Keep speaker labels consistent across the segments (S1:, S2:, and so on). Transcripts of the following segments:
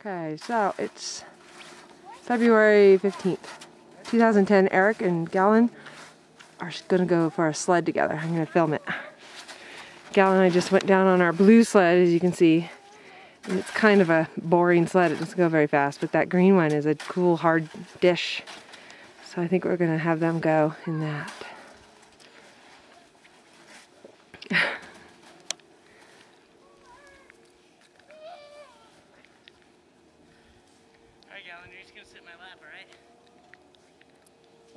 S1: Okay, so it's February 15th, 2010. Eric and Galen are gonna go for a sled together. I'm gonna film it. Galen and I just went down on our blue sled, as you can see. And it's kind of a boring sled. It doesn't go very fast, but that green one is a cool, hard dish. So I think we're gonna have them go in that.
S2: Alright, Galen, you're just gonna sit in my lap, alright?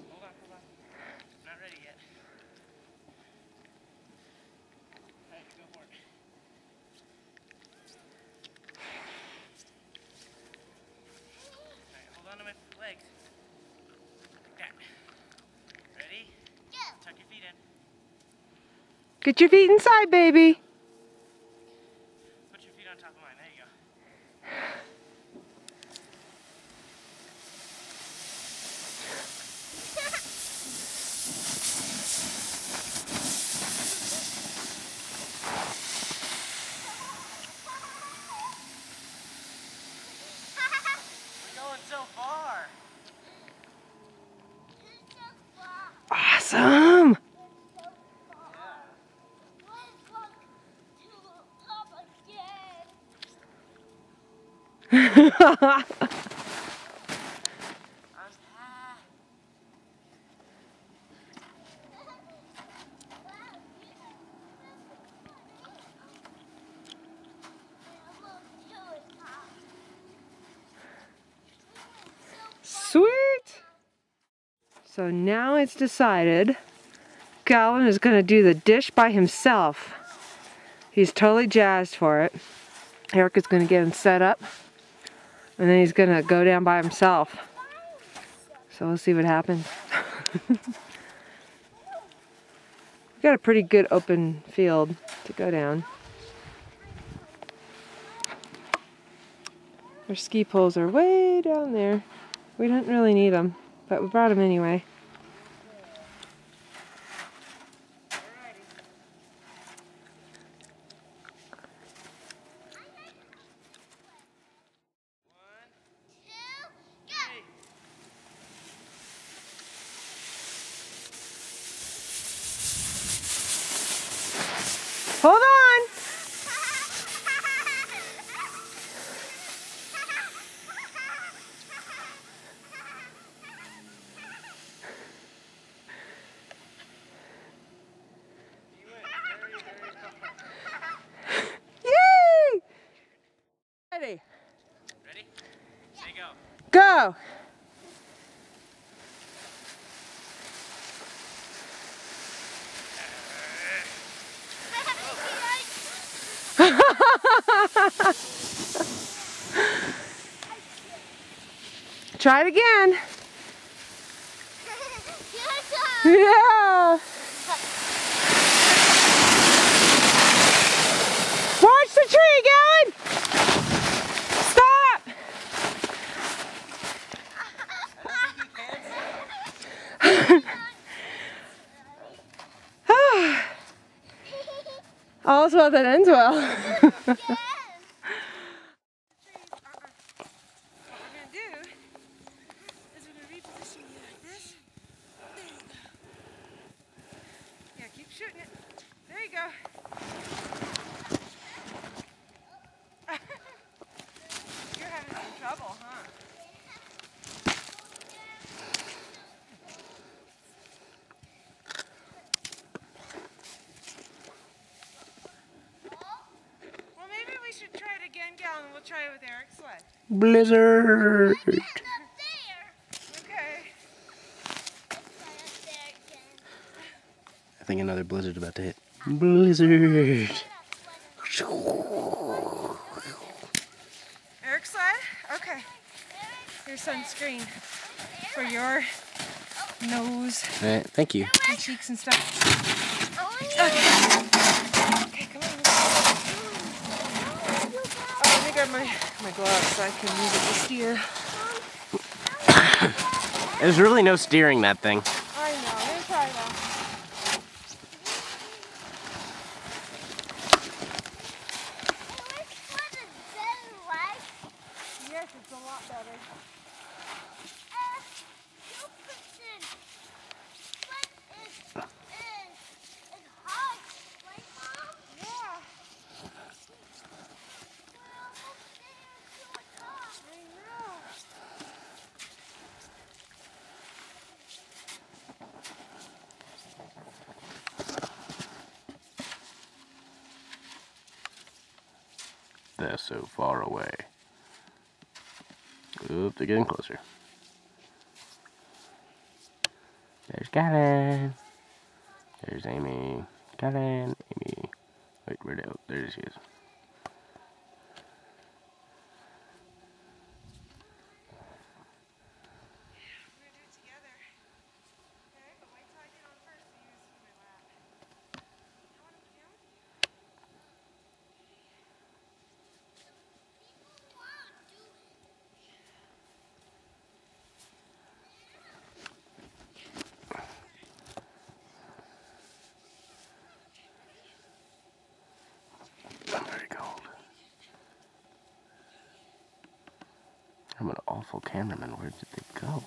S2: Hold on, hold on. Not ready yet. Alright, go for it. Alright, hold on to my legs. Okay. Ready? Go! Tuck your feet in.
S1: Get your feet inside, baby.
S2: Put your feet on top of mine. There you go. We're going so far.
S1: Awesome. Sweet. So now it's decided Galen is going to do the dish by himself. He's totally jazzed for it. Eric is going to get him set up. And then he's to go down by himself. So we'll see what happens. we got a pretty good open field to go down. Our ski poles are way down there. We didn't really need them, but we brought them anyway. Hold on! Yay! Ready,
S2: Ready? Say go.
S1: go! Try it again. Yeah. Watch the tree, Galen. Stop. Ah. All's well that ends well. what we're gonna do is we're gonna reposition you like this. There you go. Yeah, keep shooting it. There you go. You're having some trouble, huh? Well, maybe we should try it. We'll try it with Eric's sled.
S3: Blizzard.
S1: Okay.
S3: I think another blizzard's about to hit. Blizzard.
S1: Eric's sled? Okay. Here's sunscreen for your nose
S3: Alright, thank you.
S1: and cheeks and stuff. Okay, grab my, my gloves so I can use it to steer.
S3: There's really no steering that thing.
S1: I know. Yes, it's a lot better.
S3: Uh, they're so far away. Oop, they're getting closer. There's Gavin. There's Amy. Galen, Amy. Wait, where'd it? Oh, there she is.
S1: We're gonna do it together. Okay, but wait till I get on first so you can see my lap. You know what I'm doing?
S3: I'm very cold. I'm an awful cameraman. Where did they go?